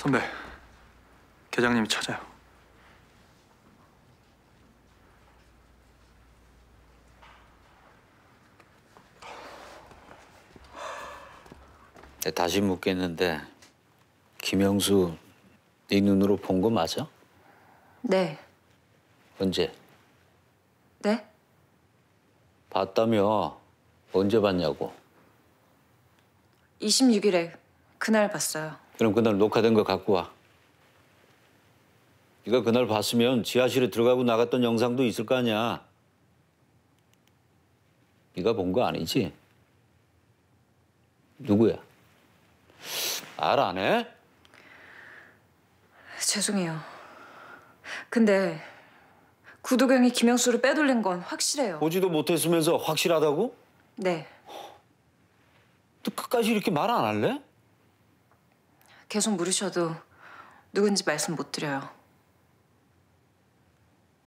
선배, 계장님이 찾아요. 네, 다시 묻겠는데 김영수 네 눈으로 본 거 맞아? 네. 언제? 네? 봤다며 언제 봤냐고? 26일에 그날 봤어요. 그럼 그날 녹화된 거 갖고 와. 네가 그날 봤으면 지하실에 들어가고 나갔던 영상도 있을 거 아니야. 네가 본 거 아니지? 누구야? 알 안 해? 죄송해요. 근데 구도경이 김영수를 빼돌린 건 확실해요. 보지도 못했으면서 확실하다고? 네. 너 끝까지 이렇게 말 안 할래? 계속 물으셔도 누군지 말씀 못 드려요.